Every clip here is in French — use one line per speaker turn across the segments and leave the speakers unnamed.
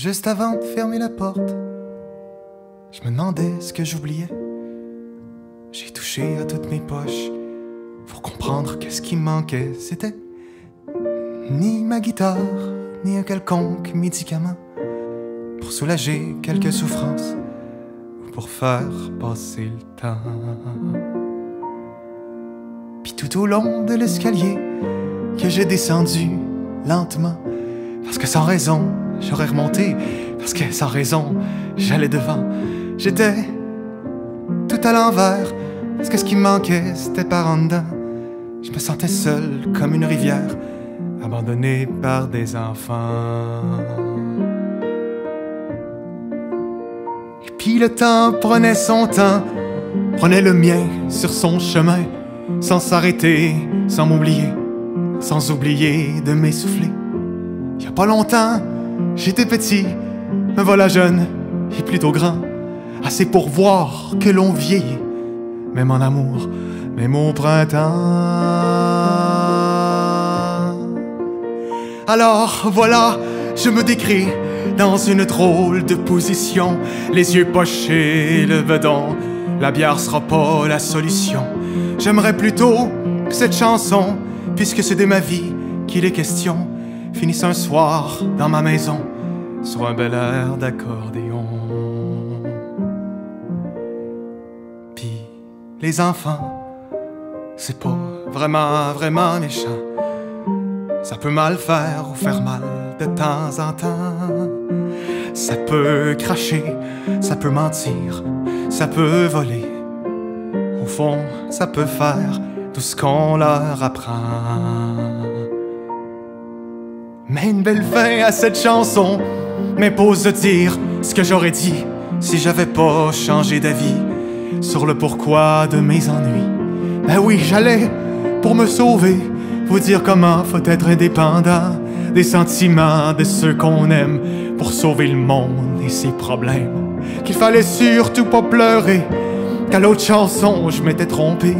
Juste avant de fermer la porte, je me demandais ce que j'oubliais. J'ai touché à toutes mes poches pour comprendre qu'est-ce qui me manquait. C'était ni ma guitare, ni un quelconque médicament pour soulager quelques souffrances ou pour faire passer le temps. Puis tout au long de l'escalier que j'ai descendu lentement, parce que sans raison, j'aurais remonté, parce que sans raison, j'allais devant. J'étais tout à l'envers, parce que ce qui me manquait, c'était par en dedans. Je me sentais seul comme une rivière, abandonné par des enfants. Et puis le temps prenait son temps, prenait le mien sur son chemin, sans s'arrêter, sans m'oublier, sans oublier de m'essouffler. Il y a pas longtemps, j'étais petit, me voilà jeune et plutôt grand, assez pour voir que l'on vieillit, même en amour, même au printemps. Alors voilà, je me décris dans une drôle de position, les yeux pochés, le bedon. La bière sera pas la solution. J'aimerais plutôt cette chanson, puisque c'est de ma vie qu'il est question, finisse un soir dans ma maison sur un bel air d'accordéon. Puis les enfants, c'est pas vraiment, vraiment méchant. Ça peut mal faire ou faire mal de temps en temps. Ça peut cracher, ça peut mentir, ça peut voler. Au fond, ça peut faire tout ce qu'on leur apprend. Mais une belle fin à cette chanson m'impose de dire ce que j'aurais dit si j'avais pas changé d'avis sur le pourquoi de mes ennuis. Ben oui, j'allais pour me sauver, vous dire comment faut être indépendant des sentiments de ceux qu'on aime pour sauver le monde et ses problèmes. Qu'il fallait surtout pas pleurer, qu'à l'autre chanson je m'étais trompé,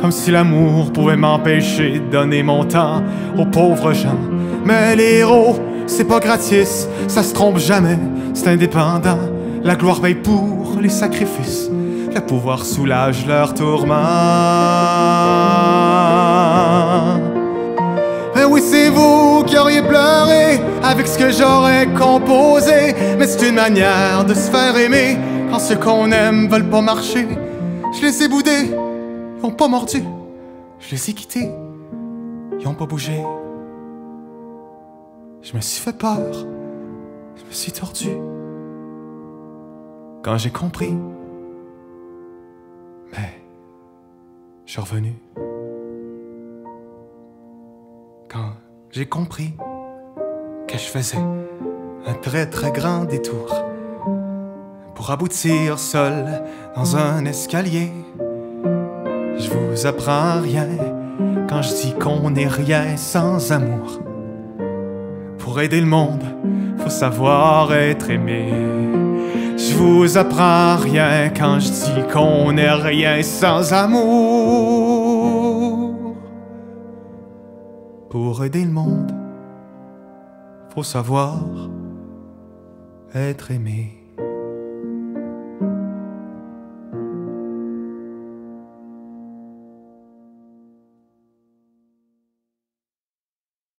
comme si l'amour pouvait m'empêcher de donner mon temps aux pauvres gens. Mais les héros, c'est pas gratis, ça se trompe jamais, c'est indépendant. La gloire paye pour les sacrifices, le pouvoir soulage leurs tourments. Mais oui, c'est vous qui auriez pleuré avec ce que j'aurais composé. Mais c'est une manière de se faire aimer quand ceux qu'on aime veulent pas marcher. Je les ai boudés, ils ont pas mordu. Je les ai quittés, ils ont pas bougé. Je me suis fait peur, je me suis tordu. Quand j'ai compris, mais je suis revenu. Quand j'ai compris que je faisais un très très grand détour pour aboutir seul dans un escalier. Je vous apprends rien quand je dis qu'on n'est rien sans amour. Pour aider le monde, faut savoir être aimé. Je vous apprends rien quand je dis qu'on n'est rien sans amour. Pour aider le monde, faut savoir être aimé.